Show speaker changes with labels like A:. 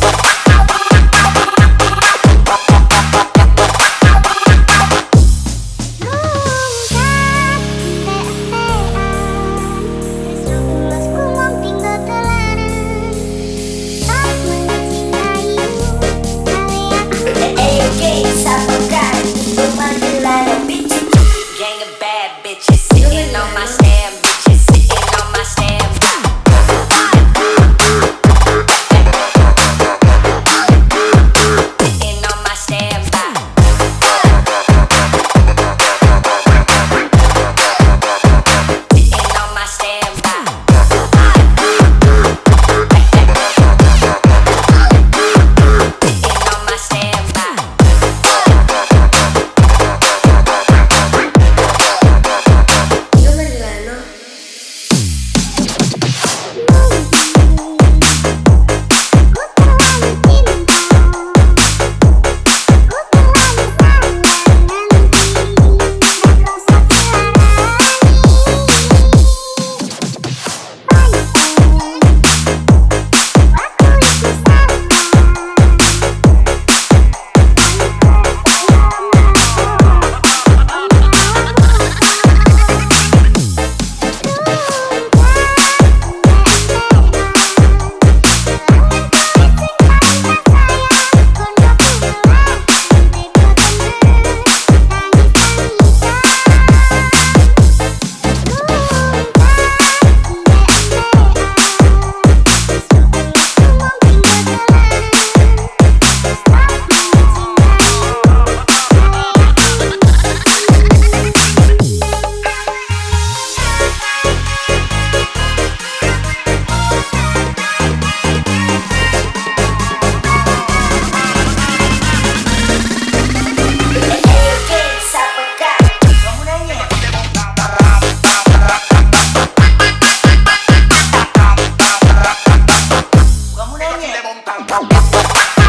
A: Bye.
B: ponta. Então tá